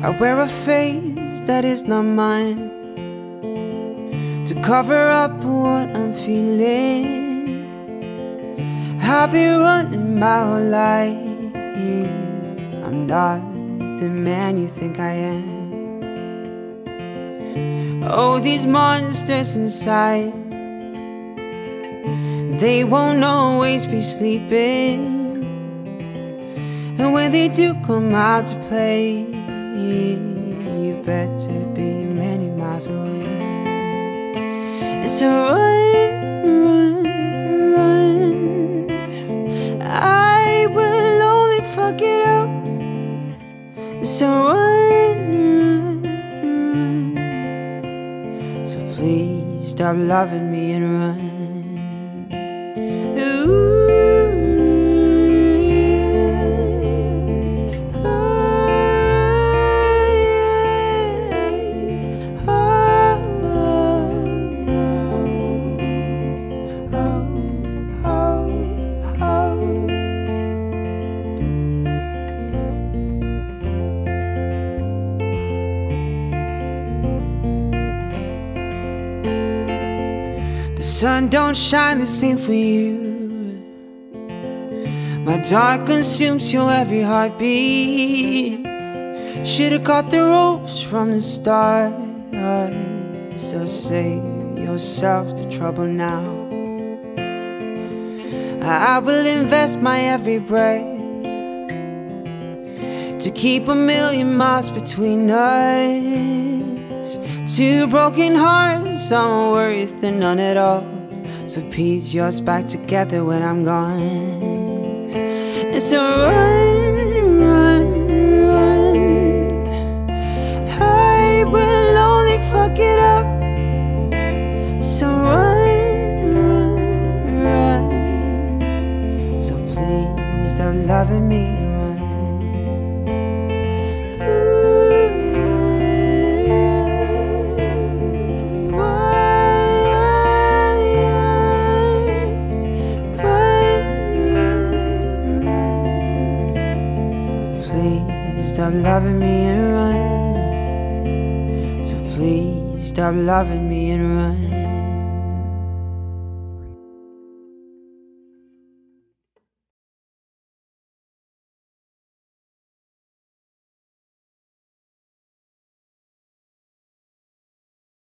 I wear a face that is not mine to cover up what I'm feeling. I've been running my whole life. I'm not the man you think I am. Oh, these monsters inside, they won't always be sleeping. And when they do come out to play, you better be many miles away. It's a run, run, run. I will only fuck it up. It's a run, run, run. So please stop loving me and run. Sun don't shine the same for you. My dark consumes your every heartbeat. Should've got the ropes from the start. So save yourself the trouble now. I will invest my every breath to keep a million miles between us. Two broken hearts aren't worth none at all. So piece yours back together when I'm gone. A run, run, run. I will only fuck it up. So run, run, run. So please stop loving me. Please stop loving me and run. So please stop loving me and run.